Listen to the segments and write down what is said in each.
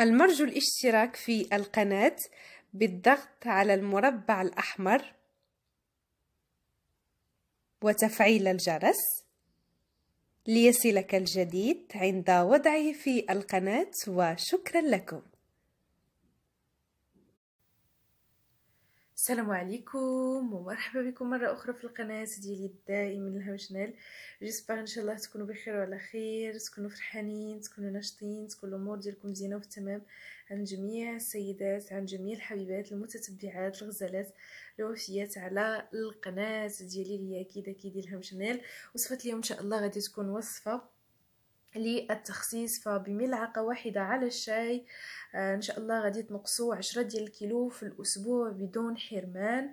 المرجو الاشتراك في القناة بالضغط على المربع الأحمر وتفعيل الجرس ليصلك الجديد عند وضعه في القناة وشكرا لكم. السلام عليكم ومرحبا بكم مرة أخرى في القناة ديالي الدائم الهام شنال جيسبر إن شاء الله تكونوا بخير وعلى خير تكونوا فرحانين تكونوا ناشطين تكون الأمور ديالكم مزيانة وفي التمام عن جميع السيدات عن جميع الحبيبات المتتبعات الغزالات الوفيات على القناة ديالي اللي هي أكيد أكيد الهام شنال وصفة اليوم إن شاء الله غادي تكون وصفة للتخسيس فبملعقه واحدة على الشاي. آه إن شاء الله غادي تنقصوا عشرة ديال الكيلو في الأسبوع بدون حرمان.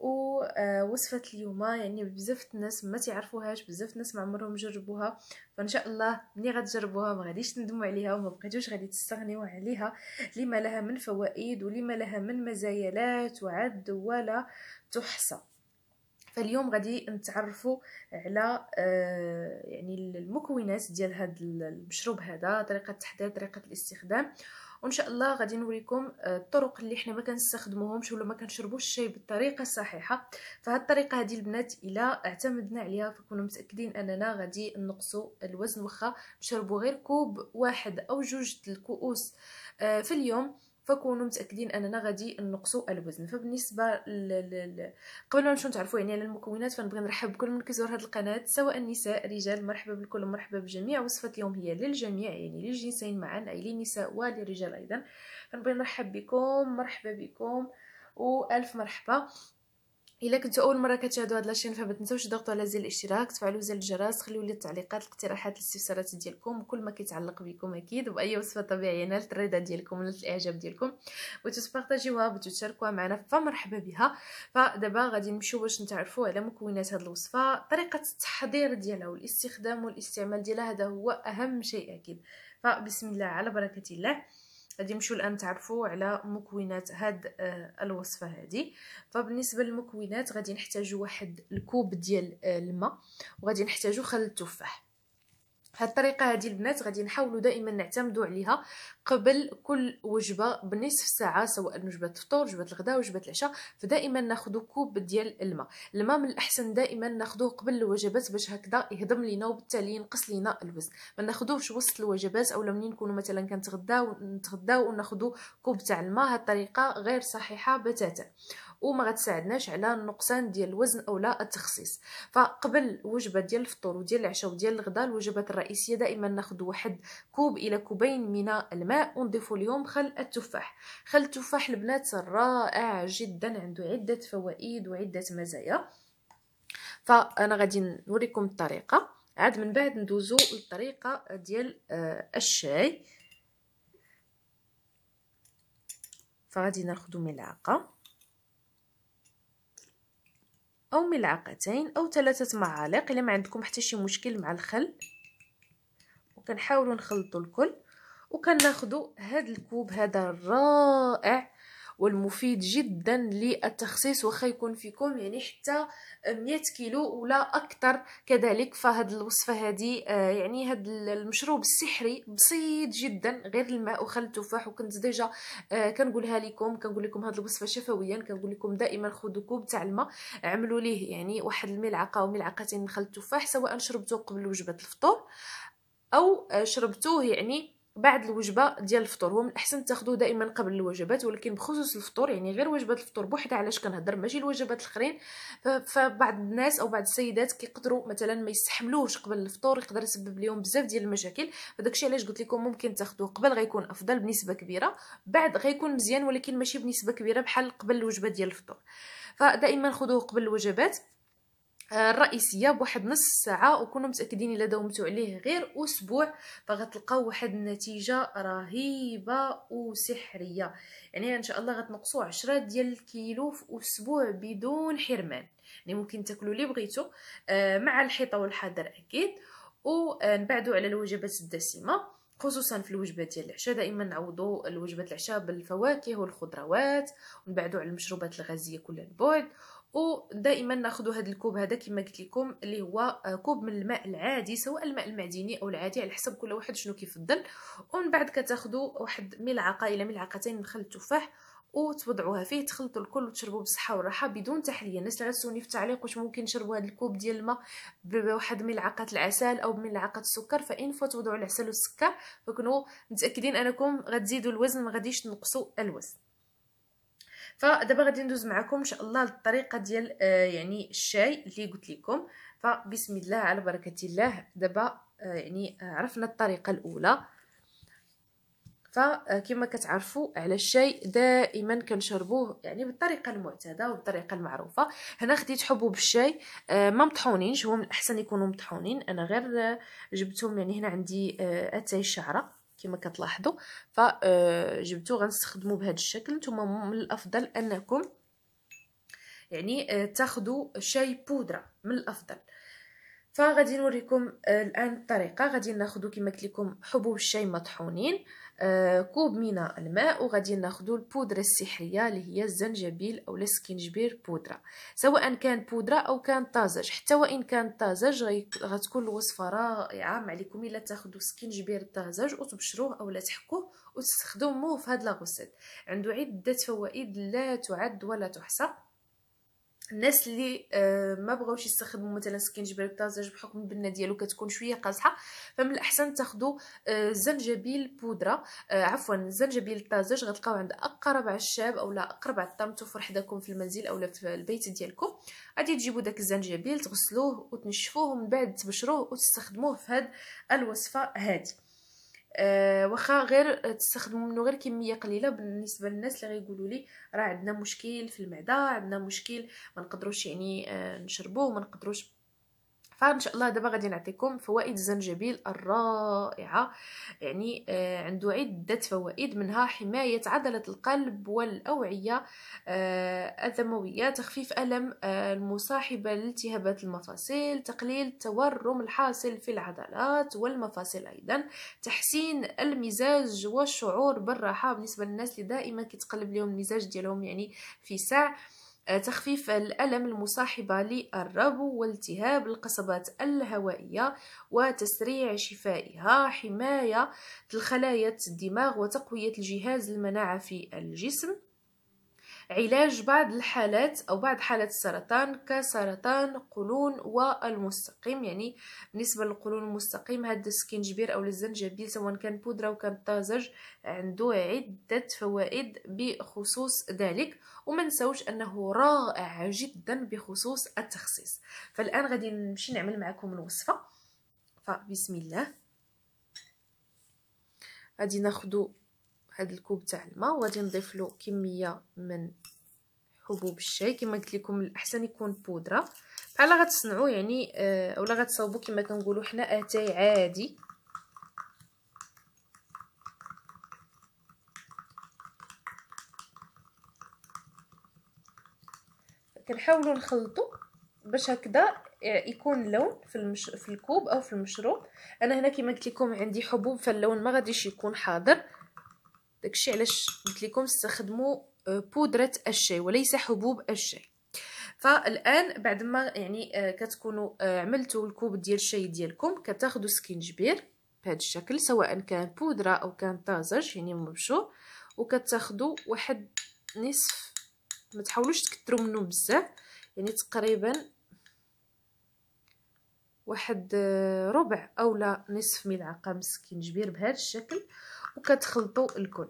ووصفه آه اليوم يعني بزاف الناس ما تعرفوهاش بزاف الناس ما عمرهم جربوها. فإن شاء الله ملي غتجربوها ما غاديش تندموا عليها وما بقيتوش غادي تستغنيو عليها. لما لها من فوائد ولما لها من مزايا تعد ولا تحصى. فاليوم غادي نتعرفوا على آه يعني المكونات ديال هذا المشروب هذا طريقة التحضير طريقة الاستخدام. وإن شاء الله غادي نوريكم الطرق اللي حنا ما كنستخدموهمش ولا ما كنشربوش الشاي بالطريقة الصحيحه فهاد الطريقة هذه البنات إلا اعتمدنا عليها فكونوا متأكدين أننا غادي نقصوا الوزن واخا نشربوا غير كوب واحد أو جوج الكؤوس في اليوم. فكونوا متأكدين أننا غادي نقصوا الوزن. فبالنسبة ل... قبل ما نمشيو نتعرفوا يعني على المكونات فنبغي نرحب بكل من كيزور هذه القناة سواء النساء رجال مرحبا بالكل ومرحبا بالجميع. وصفة اليوم هي للجميع يعني للجنسين معا أي للنساء وللرجال أيضا. فنبغي نرحب بكم مرحبا بكم وألف مرحبا. إلا كنتو أول مرة كتشاهدوا هاد لاشين فما تنساوش تضغطوا على زر الاشتراك تفعلوا زر الجرس خليو لي التعليقات الاقتراحات الاستفسارات ديالكم وكل ما كيتعلق بكم أكيد وبأي وصفة طبيعية نالت الرضا ديالكم ونالت الإعجاب ديالكم. بغيتو تبارطاجيوها بغيتو تشاركوها معنا فمرحبا بها. فدابا غادي نمشيو باش نتعرفوا على مكونات هاد الوصفة طريقة التحضير ديالها والاستخدام والاستعمال ديالها هذا هو أهم شيء أكيد. فبسم الله على بركة الله. غادي نمشيو الان نتعرفوا على مكونات هاد الوصفة هذه فبالنسبة للمكونات غادي نحتاجوا واحد الكوب ديال الماء وغادي نحتاجوا خل التفاح. هاد الطريقة هذه البنات غادي نحاولوا دائما نعتمدوا عليها قبل كل وجبة بنصف ساعة سواء وجبة الفطور وجبة الغداء وجبة العشاء. فدائما ناخذ كوب ديال الماء. الماء من الأحسن دائما ناخذوه قبل الوجبات باش هكذا يهضم لينا وبالتالي ينقص لينا الوزن. ما ناخذوش وسط الوجبات أو لما نكونوا مثلا كنتغداو نتغداو وناخذوا كوب تاع الماء. هاد الطريقة غير صحيحة بتاتا. وما غتساعدناش على النقصان ديال الوزن اولا التخسيس فقبل وجبه ديال الفطور وديال العشاء وديال الغداء الوجبات الرئيسية دائما ناخذ واحد كوب إلى كوبين من الماء ونضيفوا لهم خل التفاح. خل التفاح البنات رائع جدا عنده عدة فوائد وعدة مزايا. فأنا غادي نوريكم الطريقة. عاد من بعد ندوزو للطريقه ديال الشاي. فغادي ناخذ ملعقة. أو ملعقتين أو ثلاثة معالق إلا ما عندكم حتى شي مشكل مع الخل. وكنحاولوا نخلطوا الكل. وكناخذوا هذا الكوب هذا الرائع. والمفيد جدا للتخسيس واخا يكون فيكم يعني حتى 100 كيلو ولا أكثر كذلك. فهاد الوصفة هذه يعني هاد المشروب السحري بسيط جدا غير الماء وخل التفاح وكنت déjà كنقولها لكم كنقول لكم هاد الوصفة شفويا كنقول لكم دائما خذوا كوب تاع الماء عملوا ليه يعني واحد الملعقة أو ملعقتين من خل التفاح سواء شربتوه قبل وجبة الفطور أو شربتوه يعني بعد الوجبة ديال الفطور هو من الأحسن تاخذوه دائما قبل الوجبات ولكن بخصوص الفطور يعني غير وجبة الفطور بوحدها علاش كنهضر؟ ماشي الوجبات الأخرين. فبعض الناس أو بعض السيدات كيقدروا مثلا ما يستحملوش قبل الفطور يقدر يسبب لهم بزاف ديال المشاكل. فداكشي علاش قلت لكم ممكن تاخذوه قبل غيكون أفضل بنسبة كبيرة بعد غيكون مزيان ولكن ماشي بنسبة كبيرة بحال قبل الوجبة ديال الفطور. فدائما خذوه قبل الوجبات. الرئيسيه بواحد نص ساعة وكونوا متأكدين إلا داومتوا عليه غير أسبوع فغتلقاو واحد النتيجة رهيبة وسحرية. يعني إن شاء الله غتنقصوا 10 ديال الكيلو في أسبوع بدون حرمان. يعني ممكن تاكلوا اللي بغيتو مع الحيطة والحذر أكيد. ونبعدوا على الوجبات الدسمة خصوصا في الوجبات ديال العشاء. دائما نعوضوا الوجبات العشاء بالفواكه والخضروات ونبعدوا على المشروبات الغازية كل البعد. ودائما ناخذ هذا الكوب هذا كما قلت لكم اللي هو آه، كوب من الماء العادي سواء الماء المعدني أو العادي على حسب كل واحد شنو كيفضل ومن بعد كتاخذوا واحد ملعقة إلى ملعقتين من خل التفاح وتوضعوها فيه تخلطوا الكل وتشربوا بالصحة والراحة بدون تحلية. الناس اللي غتسولني في التعليق واش ممكن نشربوا هذا الكوب ديال الماء بواحد ملعقة العسل أو بملعقة السكر. فإن فوا توضعوا العسل والسكر فكونوا متأكدين أنكم غتزيدوا الوزن ما غاديش تنقصوا الوزن. فدابا غادي ندوز معكم إن شاء الله الطريقة ديال آه يعني الشاي اللي قلت لكم. فبسم الله على بركة الله. دابا آه يعني عرفنا الطريقة الأولى. فكما كتعرفوا على الشاي دائما كنشربوه يعني بالطريقة المعتادة وبالطريقه المعروفة. هنا خديت حبوب الشاي آه ما مطحونينش هو من الاحسن يكونوا مطحونين. أنا غير جبتهم يعني هنا عندي آه أتاي الشعرة. كما كتلاحظوا. فجبتو آه، غنستخدموا بهذا الشكل. نتوما من الأفضل أنكم يعني آه تاخذوا شاي بودرة من الأفضل. فغادي نوريكم آه الآن الطريقة. غادي ناخذوا كما قلت لكم حبوب الشاي مطحونين آه، كوب من الماء وغادي ناخذ البودرة السحرية اللي هي الزنجبيل أو السكينجبير بودرة. سواء كان بودرة أو كان طازج. حتى وإن كان طازج غتكون الوصفة رائعة. ما عليكم إلا تاخذوا سكينجبير طازج وتبشروه أو لا تحكوه وتستخدموه في هاد la recette عنده عدة فوائد لا تعد ولا تحصى. الناس اللي آه ما بغاوش يستخدموا مثلا سكينجبير طازج بحكم البنة ديالو كتكون شوية قاصحة. فمن الأحسن تاخذوا آه زنجبيل بودرة. آه عفوا الزنجبيل الطازج غتلقاو عند أقرب عشاب اولا أقرب عطار متوفر حداكم في المنزل اولا في البيت ديالكم. غادي تجيبوا داك الزنجبيل تغسلوه وتنشفوه ومن بعد تبشروه وتستخدموه في هاد الوصفة هذه أه واخا غير تستخدموا منه غير كمية قليلة. بالنسبة للناس اللي غيقولوا لي راه عندنا مشكل في المعدة عندنا مشكل ما نقدروش يعني أه نشربوه ما نقدروش فإن شاء الله دابا غادي نعطيكم فوائد الزنجبيل الرائعة. يعني آه عنده عدة فوائد منها حماية عضلة القلب والأوعية آه الدموية تخفيف ألم آه المصاحبة لالتهابات المفاصل تقليل التورم الحاصل في العضلات والمفاصل أيضا تحسين المزاج والشعور بالراحة بالنسبة للناس اللي دائما كيتقلب لهم المزاج ديالهم يعني في ساعة. تخفيف الألم المصاحبة للربو والتهاب القصبات الهوائية وتسريع شفائها حماية الخلايا الدماغ وتقوية الجهاز المناعة في الجسم. علاج بعض الحالات أو بعض حالات السرطان كسرطان قولون والمستقيم. يعني بالنسبة للقولون المستقيم هذا السكينجبير أو الزنجبيل سواء كان بودرة أو كان طازج عنده عدة فوائد بخصوص ذلك. وما نساوش أنه رائع جدا بخصوص التخسيس فالآن غادي نمشي نعمل معكم الوصفة. فبسم الله. غادي ناخذ هذا الكوب تاع الماء وغادي نضيف له كمية من حبوب الشاي. كما قلت لكم الأحسن يكون بودرة. بحال غتصنعوا يعني آه اولا غتصاوبوا كما كنقولوا حنا أتاي عادي. كنحاولوا نخلطوا باش هكذا يكون لون في المش... في الكوب أو في المشروب. أنا هنا كما قلت لكم عندي حبوب فاللون ما غاديش يكون حاضر. داكشي علاش قلت لكم استخدموا آه، بودرة الشاي وليس حبوب الشاي. فالآن بعد ما يعني آه، كتكونوا آه، عملتوا الكوب ديال الشاي ديالكم كتاخذوا سكينجبير بهذا الشكل سواء كان بودرة أو كان طازج يعني مبشور وكتاخذوا واحد نصف ما تحاولوش تكثروا منه بزاف يعني تقريبا واحد ربع اولا نصف ملعقة من السكينجبير بهذا الشكل. وكتخلطوا الكل.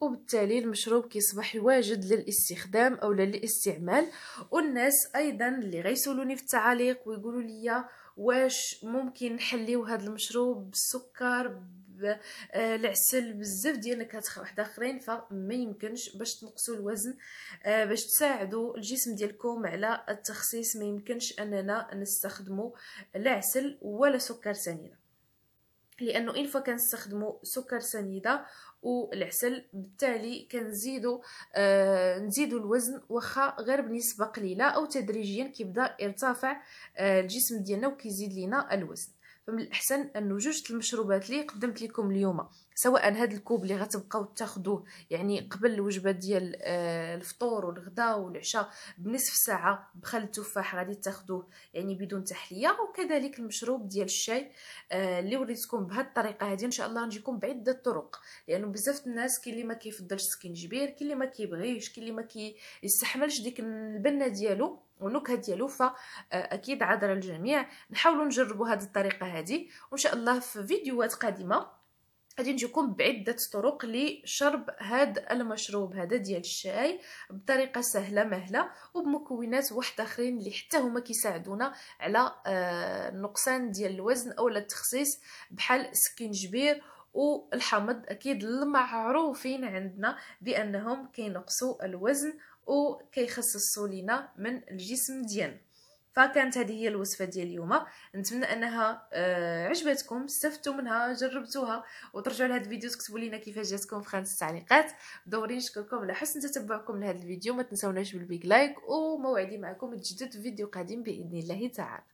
وبالتالي المشروب كيصبح واجد للاستخدام أو للاستعمال. والناس أيضا اللي غيسولوني في التعاليق ويقولوا لي واش ممكن نحليو هذا المشروب بالسكر آه، العسل بزاف ديال النكهات واحد آخرين فما يمكنش باش تنقصوا الوزن آه، باش تساعدوا الجسم ديالكم على التخسيس ما يمكنش أننا نستخدموا لا عسل ولا سكر سنيدة لأنه إن فوا كنستخدموا سكر سنيدة والعسل بالتالي كنزيدو آه نزيدو الوزن واخا غير بنسبة قليلة أو تدريجيا كيبدأ يرتفع آه الجسم ديالنا وكيزيد لينا الوزن. فمن الإحسن أنه جوج المشروبات اللي قدمت لكم اليوم سواء هذا الكوب اللي غتبقاو تاخذوه يعني قبل الوجبة ديال آه، الفطور والغداء والعشاء بنصف ساعة بخل التفاح غادي تاخذوه يعني بدون تحلية. وكذلك المشروب ديال الشاي آه، اللي وريتكم بهذه الطريقة هذه إن شاء الله نجيكم بعده طرق لأنه بزاف الناس كاين اللي ما كيفضلش السكينجبير كاين اللي ما كيبغيش كاين اللي ما كيستحملش ديك البنة ديالو والنكهة ديالو. فاكيد عذر الجميع. نحاولوا نجربوا هذه الطريقة هذه وإن شاء الله في فيديوهات قادمة. غادي نجيكم بعده طرق لشرب هذا المشروب هذا ديال الشاي بطريقة سهلة مهلة وبمكونات واحد آخرين اللي حتى هما كيساعدونا على النقصان آه، ديال الوزن أو التخسيس بحال السكينجبير والحمض أكيد المعروفين عندنا بأنهم كينقصوا الوزن وكيخصصوا لينا من الجسم ديالنا. فكانت هذه هي الوصفة ديال اليوم. نتمنى أنها آه عجبتكم استفدتوا منها جربتوها وترجعوا لهذا الفيديو تكتبوا لنا كيفاش جاتكم في خانة التعليقات. دوري نشكركم على حسن تتبعكم لهذا الفيديو. ما تنسوناش بالبيك لايك وموعدي معكم نتجدد في فيديو قادم بإذن الله تعالى.